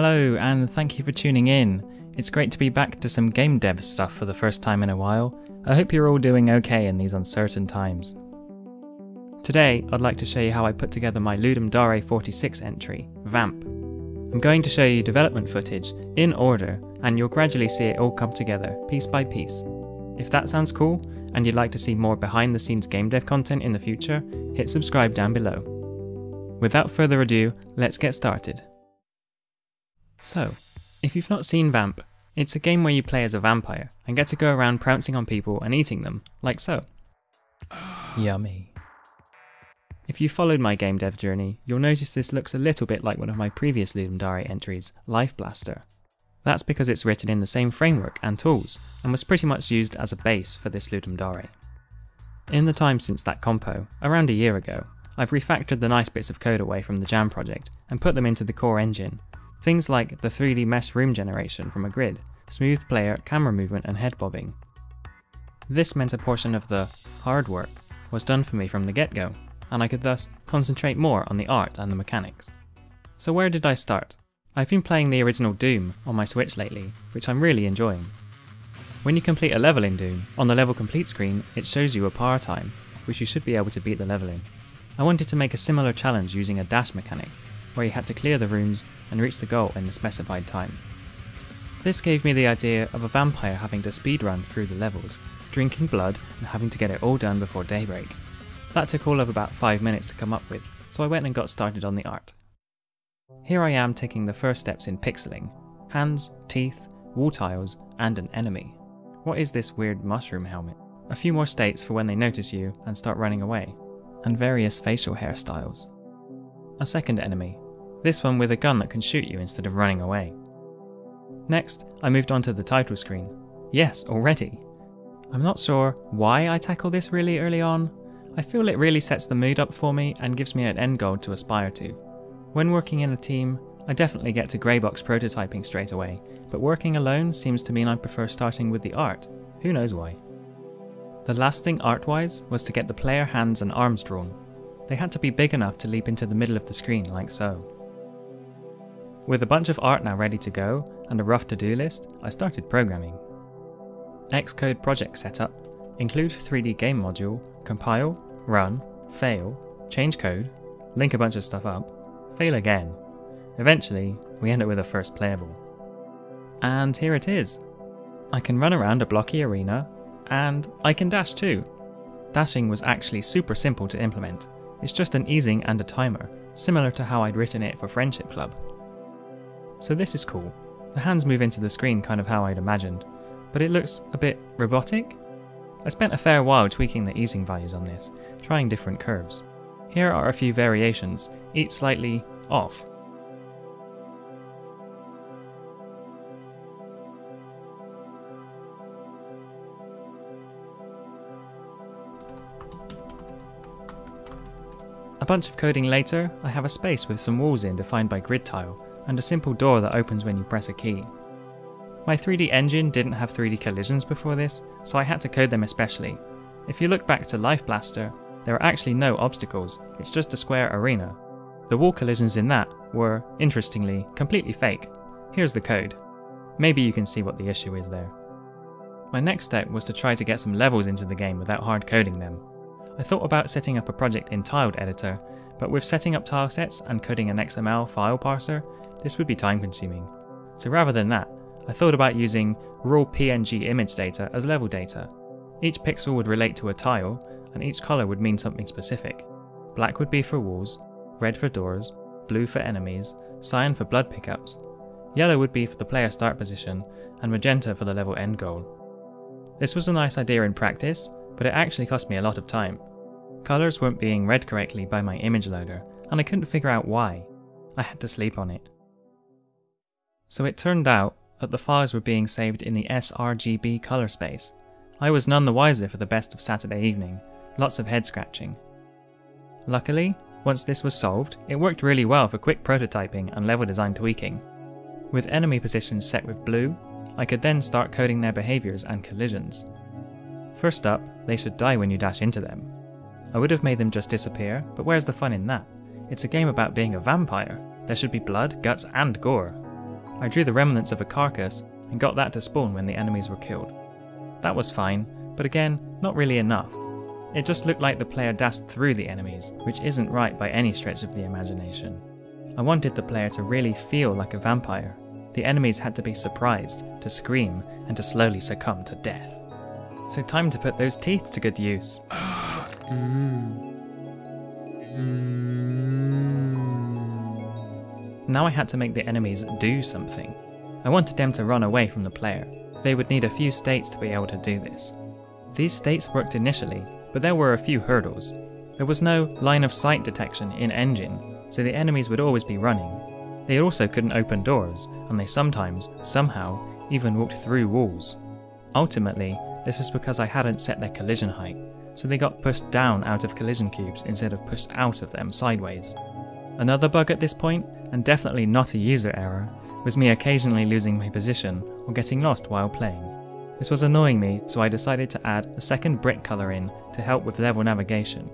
Hello, and thank you for tuning in. It's great to be back to some game dev stuff for the first time in a while. I hope you're all doing okay in these uncertain times. Today, I'd like to show you how I put together my Ludum Dare 46 entry, Vamp. I'm going to show you development footage in order, and you'll gradually see it all come together, piece by piece. If that sounds cool, and you'd like to see more behind the scenes game dev content in the future, hit subscribe down below. Without further ado, let's get started. So, if you've not seen Vamp, it's a game where you play as a vampire and get to go around pouncing on people and eating them, like so. Yummy. If you followed my game dev journey, you'll notice this looks a little bit like one of my previous Ludum Dare entries, Life Blaster. That's because it's written in the same framework and tools, and was pretty much used as a base for this Ludum Dare. In the time since that compo, around a year ago, I've refactored the nice bits of code away from the Jam project and put them into the core engine, Things like the 3D mesh room generation from a grid, smooth player, camera movement and head bobbing. This meant a portion of the hard work was done for me from the get-go, and I could thus concentrate more on the art and the mechanics. So where did I start? I've been playing the original Doom on my Switch lately, which I'm really enjoying. When you complete a level in Doom, on the level complete screen it shows you a par time, which you should be able to beat the level in. I wanted to make a similar challenge using a dash mechanic, where you had to clear the rooms and reach the goal in the specified time. This gave me the idea of a vampire having to speedrun through the levels, drinking blood and having to get it all done before daybreak. That took all of about 5 minutes to come up with, so I went and got started on the art. Here I am taking the first steps in pixeling. Hands, teeth, wall tiles, and an enemy. What is this weird mushroom helmet? A few more states for when they notice you and start running away. And various facial hairstyles. A second enemy, this one with a gun that can shoot you instead of running away. Next, I moved on to the title screen. Yes, already. I'm not sure why I tackle this really early on. I feel it really sets the mood up for me and gives me an end goal to aspire to. When working in a team, I definitely get to greybox prototyping straight away, but working alone seems to mean I prefer starting with the art. Who knows why? The last thing art-wise was to get the player hands and arms drawn. They had to be big enough to leap into the middle of the screen like so. With a bunch of art now ready to go and a rough to-do list, I started programming. Xcode project setup, include 3D game module, compile, run, fail, change code, link a bunch of stuff up, fail again. Eventually, we end up with a first playable. And here it is. I can run around a blocky arena, and I can dash too. Dashing was actually super simple to implement. It's just an easing and a timer, similar to how I'd written it for Friendship Club. So this is cool. The hands move into the screen kind of how I'd imagined, but it looks a bit robotic. I spent a fair while tweaking the easing values on this, trying different curves. Here are a few variations, each slightly off. A bunch of coding later, I have a space with some walls in defined by grid tile, and a simple door that opens when you press a key. My 3D engine didn't have 3D collisions before this, so I had to code them especially. If you look back to Life Blaster, there are actually no obstacles, it's just a square arena. The wall collisions in that were, interestingly, completely fake. Here's the code. Maybe you can see what the issue is there. My next step was to try to get some levels into the game without hard coding them. I thought about setting up a project in Tiled Editor, but with setting up tile sets and coding an XML file parser, this would be time consuming. So rather than that, I thought about using raw PNG image data as level data. Each pixel would relate to a tile, and each colour would mean something specific. Black would be for walls, red for doors, blue for enemies, cyan for blood pickups, yellow would be for the player start position, and magenta for the level end goal. This was a nice idea in practice, but it actually cost me a lot of time. Colours weren't being read correctly by my image loader, and I couldn't figure out why. I had to sleep on it. So it turned out that the files were being saved in the sRGB colour space. I was none the wiser for the best of Saturday evening, lots of head scratching. Luckily, once this was solved, it worked really well for quick prototyping and level design tweaking. With enemy positions set with blue, I could then start coding their behaviours and collisions. First up, they should die when you dash into them. I would have made them just disappear, but where's the fun in that? It's a game about being a vampire. There should be blood, guts and gore. I drew the remnants of a carcass and got that to spawn when the enemies were killed. That was fine, but again, not really enough. It just looked like the player dashed through the enemies, which isn't right by any stretch of the imagination. I wanted the player to really feel like a vampire. The enemies had to be surprised, to scream, and to slowly succumb to death. So time to put those teeth to good use. Mm. Now I had to make the enemies do something. I wanted them to run away from the player. They would need a few states to be able to do this. These states worked initially, but there were a few hurdles. There was no line of sight detection in engine, so the enemies would always be running. They also couldn't open doors, and they sometimes, somehow, even walked through walls. Ultimately, this was because I hadn't set their collision height, so they got pushed down out of collision cubes instead of pushed out of them sideways. Another bug at this point, and definitely not a user error, was me occasionally losing my position or getting lost while playing. This was annoying me, so I decided to add a second brick colour in to help with level navigation.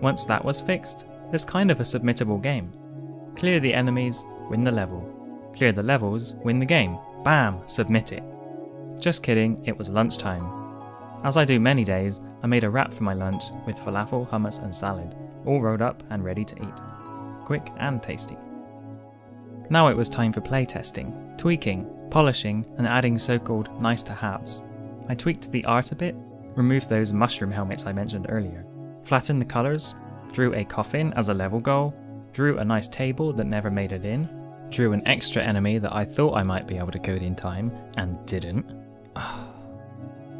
Once that was fixed, there's kind of a submittable game. Clear the enemies, win the level. Clear the levels, win the game. Bam! Submit it. Just kidding, it was lunchtime. As I do many days, I made a wrap for my lunch with falafel, hummus and salad, all rolled up and ready to eat. Quick and tasty. Now it was time for playtesting, tweaking, polishing, and adding so-called nice to haves. I tweaked the art a bit, removed those mushroom helmets I mentioned earlier, flattened the colours, drew a coffin as a level goal, drew a nice table that never made it in, drew an extra enemy that I thought I might be able to code in time, and didn't. Ah.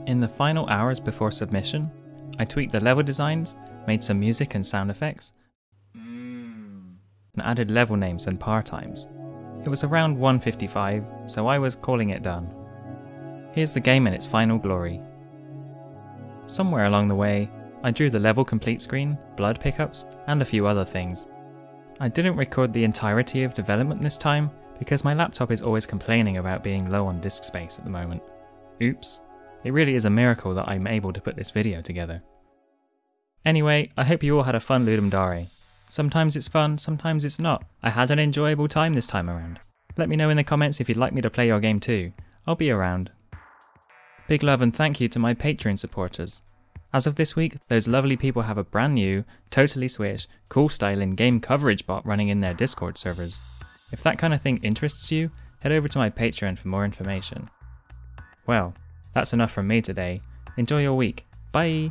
In the final hours before submission, I tweaked the level designs, made some music and sound effects, and added level names and par times. It was around 155, so I was calling it done. Here's the game in its final glory. Somewhere along the way, I drew the level complete screen, blood pickups, and a few other things. I didn't record the entirety of development this time because my laptop is always complaining about being low on disk space at the moment. Oops. It really is a miracle that I'm able to put this video together. Anyway, I hope you all had a fun Ludum Dare. Sometimes it's fun, sometimes it's not. I had an enjoyable time this time around. Let me know in the comments if you'd like me to play your game too. I'll be around. Big love and thank you to my Patreon supporters. As of this week, those lovely people have a brand new, totally switch, cool styling game coverage bot running in their Discord servers. If that kind of thing interests you, head over to my Patreon for more information. Well, that's enough from me today. Enjoy your week. Bye!